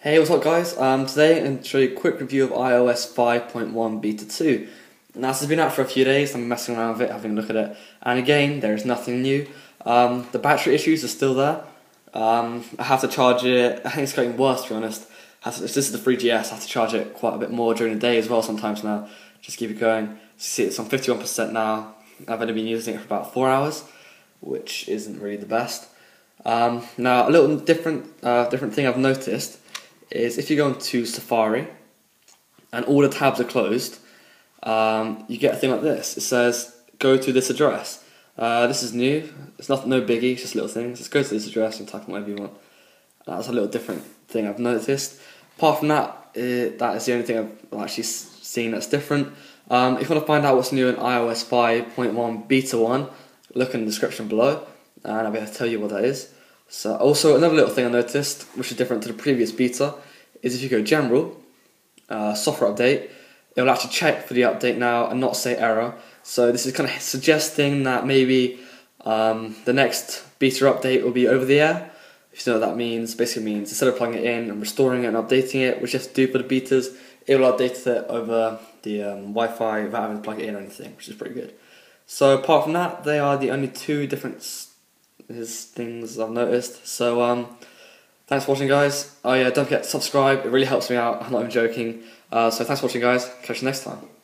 Hey, what's up guys? Um, today I'm going to show you a quick review of iOS 5.1 Beta 2. Now this has been out for a few days, I'm messing around with it, having a look at it, and again, there is nothing new. Um, the battery issues are still there. Um, I have to charge it, I think it's getting worse to be honest. This is the 3GS, I have to charge it quite a bit more during the day as well sometimes now. Just keep it going. See, it's on 51% now. I've only been using it for about 4 hours, which isn't really the best. Um, now, a little different, uh, different thing I've noticed is if you go into Safari and all the tabs are closed, um, you get a thing like this. It says, go to this address. Uh, this is new. It's not no biggie. It's just little things. Just go to this address and type in whatever you want. That's a little different thing I've noticed. Apart from that, it, that is the only thing I've actually seen that's different. Um, if you want to find out what's new in iOS 5.1 Beta 1, look in the description below, and I'll be able to tell you what that is. So also another little thing I noticed, which is different to the previous beta, is if you go general, uh, software update, it will actually check for the update now and not say error. So this is kind of suggesting that maybe um, the next beta update will be over the air. If you know what that means, basically means instead of plugging it in and restoring it and updating it, which you have to do for the betas, it will update it over the um, Wi-Fi without having to plug it in or anything, which is pretty good. So apart from that, they are the only two different is things I've noticed. So um, thanks for watching, guys. Oh yeah, don't forget to subscribe. It really helps me out. I'm not even joking. Uh, so thanks for watching, guys. Catch you next time.